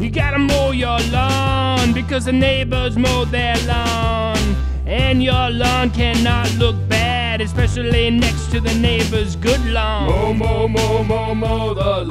You gotta mow your lawn because the neighbors mow their lawn. And your lawn cannot look bad, especially next to the neighbor's good lawn. Mow, mow, mow, mow, mow the lawn.